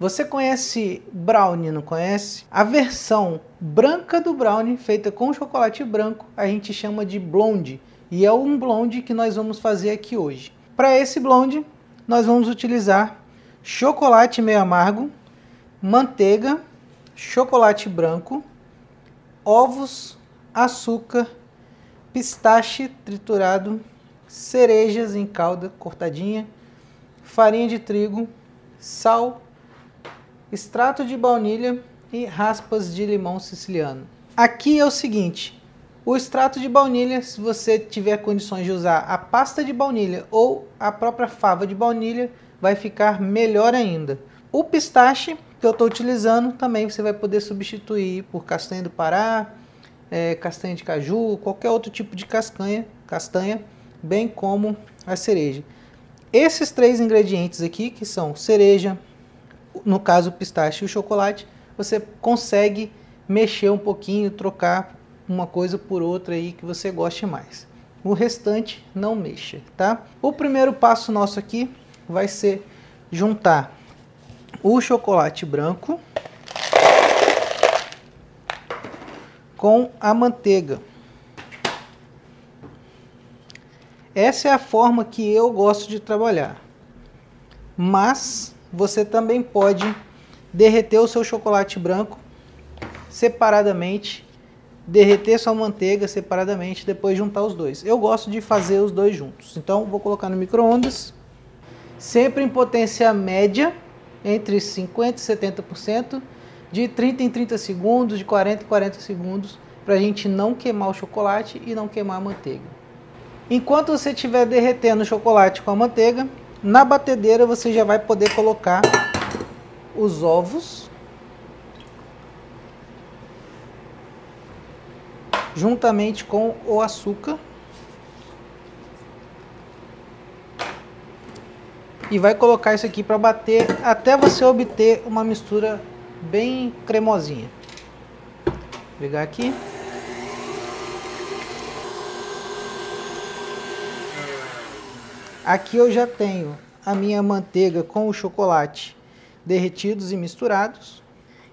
Você conhece brownie, não conhece? A versão branca do brownie, feita com chocolate branco, a gente chama de blonde. E é um blonde que nós vamos fazer aqui hoje. Para esse blonde, nós vamos utilizar chocolate meio amargo, manteiga, chocolate branco, ovos, açúcar, pistache triturado, cerejas em calda cortadinha, farinha de trigo, sal, extrato de baunilha e raspas de limão siciliano. Aqui é o seguinte, o extrato de baunilha, se você tiver condições de usar a pasta de baunilha ou a própria fava de baunilha, vai ficar melhor ainda. O pistache que eu estou utilizando também você vai poder substituir por castanha do Pará, é, castanha de caju, qualquer outro tipo de castanha, castanha, bem como a cereja. Esses três ingredientes aqui, que são cereja, no caso o pistache e o chocolate, você consegue mexer um pouquinho, trocar uma coisa por outra aí que você goste mais. O restante não mexa, tá? O primeiro passo nosso aqui vai ser juntar o chocolate branco com a manteiga. Essa é a forma que eu gosto de trabalhar. Mas você também pode derreter o seu chocolate branco separadamente, derreter sua manteiga separadamente, depois juntar os dois. Eu gosto de fazer os dois juntos. Então vou colocar no micro-ondas sempre em potência média, entre 50% e 70%, de 30 em 30 segundos, de 40 em 40 segundos, para a gente não queimar o chocolate e não queimar a manteiga. Enquanto você estiver derretendo o chocolate com a manteiga, na batedeira você já vai poder colocar os ovos juntamente com o açúcar e vai colocar isso aqui para bater até você obter uma mistura bem cremosinha. Vou pegar aqui. Aqui eu já tenho a minha manteiga com o chocolate derretidos e misturados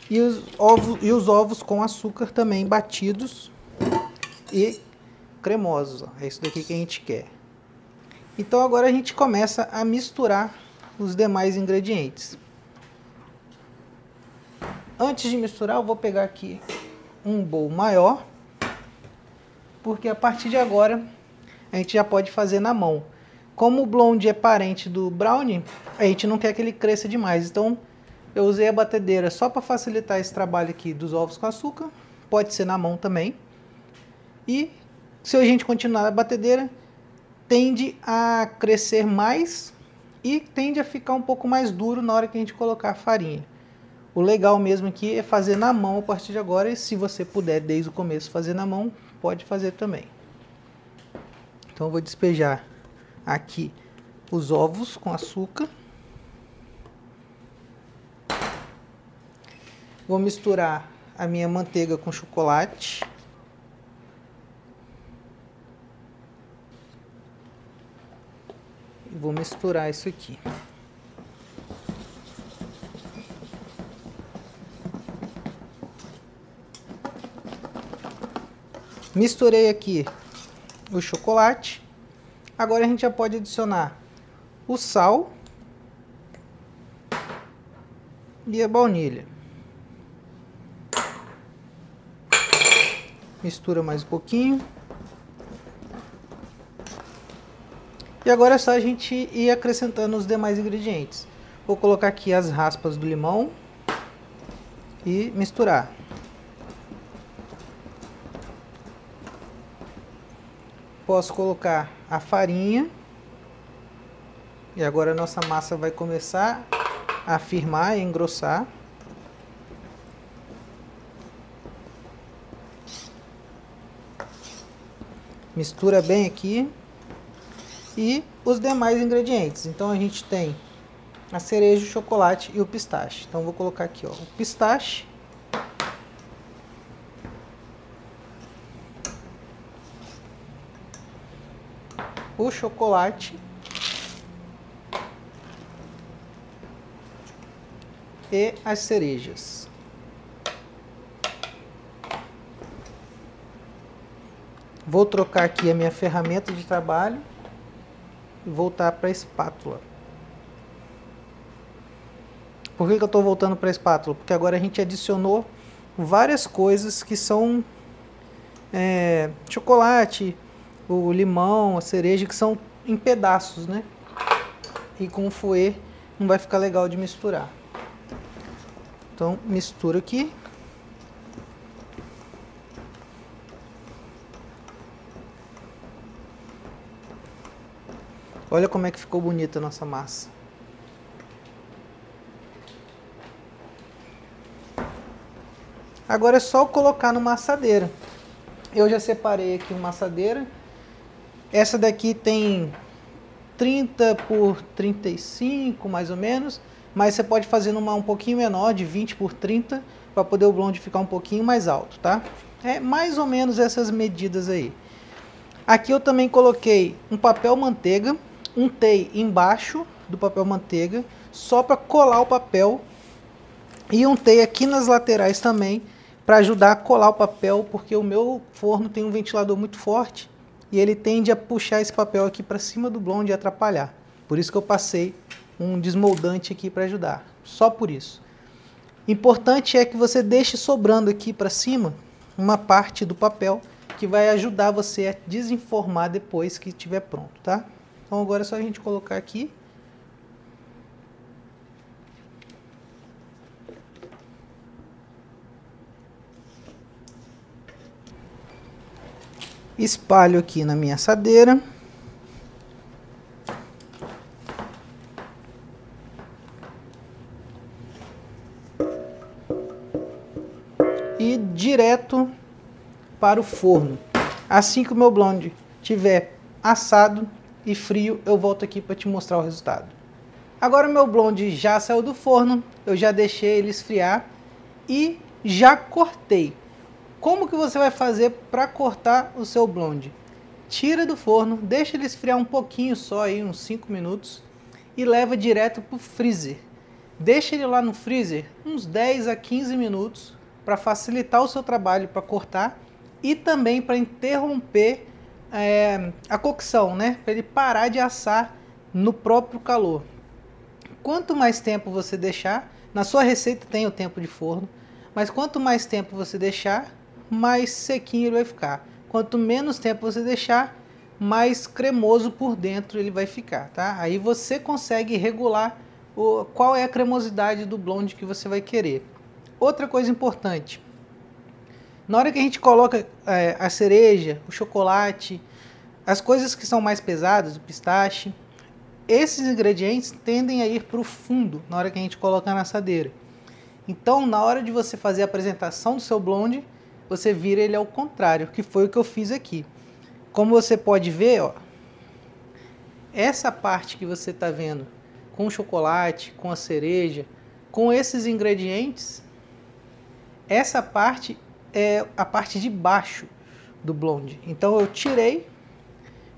e os ovos, e os ovos com açúcar também batidos e cremosos. É isso daqui que a gente quer. Então agora a gente começa a misturar os demais ingredientes. Antes de misturar, eu vou pegar aqui um bowl maior, porque a partir de agora a gente já pode fazer na mão. Como o blonde é parente do brownie, a gente não quer que ele cresça demais. Então eu usei a batedeira só para facilitar esse trabalho aqui dos ovos com açúcar. Pode ser na mão também. E se a gente continuar a batedeira, tende a crescer mais e tende a ficar um pouco mais duro na hora que a gente colocar a farinha. O legal mesmo aqui é fazer na mão a partir de agora e se você puder desde o começo fazer na mão, pode fazer também. Então eu vou despejar aqui os ovos com açúcar. Vou misturar a minha manteiga com chocolate. vou misturar isso aqui. Misturei aqui o chocolate. Agora a gente já pode adicionar o sal e a baunilha. Mistura mais um pouquinho. E agora é só a gente ir acrescentando os demais ingredientes. Vou colocar aqui as raspas do limão e misturar. Posso colocar a farinha. E agora a nossa massa vai começar a firmar e engrossar. Mistura bem aqui e os demais ingredientes. Então a gente tem a cereja, o chocolate e o pistache. Então vou colocar aqui ó, o pistache. O chocolate. e as cerejas. Vou trocar aqui a minha ferramenta de trabalho e voltar para a espátula. Por que, que eu estou voltando para a espátula? Porque agora a gente adicionou várias coisas que são é, chocolate, o limão, a cereja, que são em pedaços, né? E com o fouet não vai ficar legal de misturar. Então mistura aqui. Olha como é que ficou bonita a nossa massa. Agora é só colocar numa assadeira. Eu já separei aqui uma assadeira. Essa daqui tem 30 por 35, mais ou menos. Mas você pode fazer numa um pouquinho menor, de 20 por 30, para poder o blonde ficar um pouquinho mais alto, tá? É mais ou menos essas medidas aí. Aqui eu também coloquei um papel manteiga, untei embaixo do papel manteiga, só para colar o papel. E untei aqui nas laterais também, para ajudar a colar o papel, porque o meu forno tem um ventilador muito forte e ele tende a puxar esse papel aqui para cima do blonde e atrapalhar. Por isso que eu passei um desmoldante aqui para ajudar, só por isso. Importante é que você deixe sobrando aqui para cima uma parte do papel que vai ajudar você a desenformar depois que estiver pronto, tá? Então agora é só a gente colocar aqui espalho aqui na minha assadeira. E direto para o forno. Assim que o meu blonde tiver assado e frio, eu volto aqui para te mostrar o resultado. Agora o meu blonde já saiu do forno, eu já deixei ele esfriar e já cortei. Como que você vai fazer para cortar o seu blonde? Tira do forno, deixa ele esfriar um pouquinho só aí, uns 5 minutos e leva direto para o freezer. Deixa ele lá no freezer uns 10 a 15 minutos para facilitar o seu trabalho para cortar e também para interromper é, a cocção, né? Para ele parar de assar no próprio calor. Quanto mais tempo você deixar, na sua receita tem o tempo de forno, mas quanto mais tempo você deixar, mais sequinho ele vai ficar. Quanto menos tempo você deixar, mais cremoso por dentro ele vai ficar, tá? Aí você consegue regular o, qual é a cremosidade do blonde que você vai querer. Outra coisa importante, na hora que a gente coloca é, a cereja, o chocolate, as coisas que são mais pesadas, o pistache, esses ingredientes tendem a ir para o fundo na hora que a gente coloca na assadeira. Então, na hora de você fazer a apresentação do seu blonde, você vira ele ao contrário, que foi o que eu fiz aqui. Como você pode ver, ó, essa parte que você está vendo com o chocolate, com a cereja, com esses ingredientes, essa parte é a parte de baixo do blonde. Então eu tirei,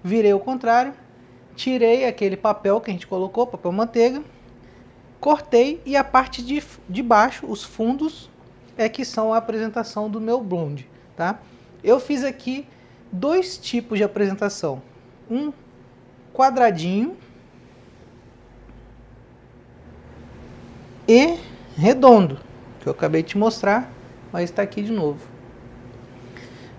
virei o contrário, tirei aquele papel que a gente colocou, papel manteiga, cortei e a parte de, de baixo, os fundos, é que são a apresentação do meu blonde, tá? Eu fiz aqui dois tipos de apresentação. Um quadradinho e redondo, que eu acabei de te mostrar, mas está aqui de novo.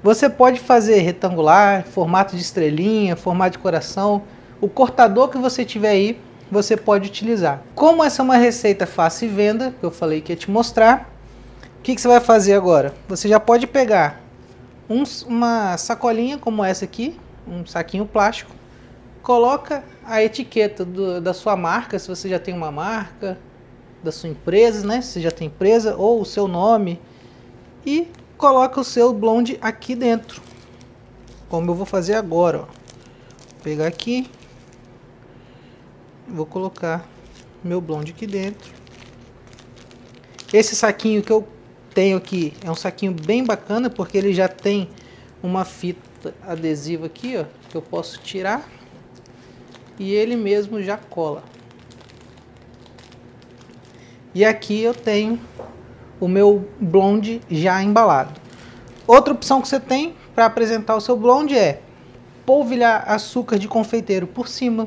Você pode fazer retangular, formato de estrelinha, formato de coração, o cortador que você tiver aí, você pode utilizar. Como essa é uma receita fácil e venda, que eu falei que ia te mostrar, o que, que, você vai fazer agora? Você já pode pegar um, uma sacolinha como essa aqui, um saquinho plástico, coloca a etiqueta do, da sua marca, se você já tem uma marca, da sua empresa, né? Se já tem empresa, ou o seu nome, e coloca o seu blonde aqui dentro, como eu vou fazer agora. Ó. Vou pegar aqui, vou colocar meu blonde aqui dentro. Esse saquinho que eu tenho aqui é um saquinho bem bacana porque ele já tem uma fita adesiva aqui, ó, que eu posso tirar e ele mesmo já cola. E aqui eu tenho o meu blonde já embalado. Outra opção que você tem para apresentar o seu blonde é polvilhar açúcar de confeiteiro por cima.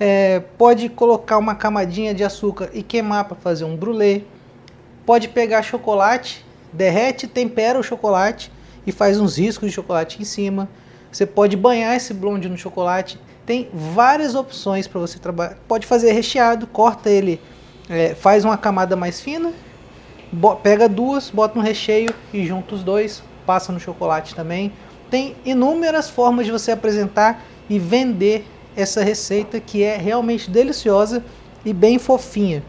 É, pode colocar uma camadinha de açúcar e queimar para fazer um brulê. Pode pegar chocolate, derrete, tempera o chocolate e faz uns riscos de chocolate em cima. Você pode banhar esse blonde no chocolate. Tem várias opções para você trabalhar. Pode fazer recheado, corta ele, é, faz uma camada mais fina, pega duas, bota no recheio e junta os dois, passa no chocolate também. Tem inúmeras formas de você apresentar e vender essa receita que é realmente deliciosa e bem fofinha.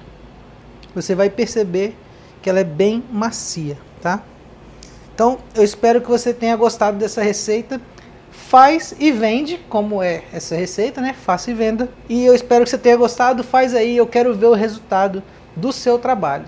Você vai perceber que ela é bem macia, tá? Então, eu espero que você tenha gostado dessa receita. Faz e vende, como é essa receita, né? Faça e venda. E eu espero que você tenha gostado. Faz aí, eu quero ver o resultado do seu trabalho.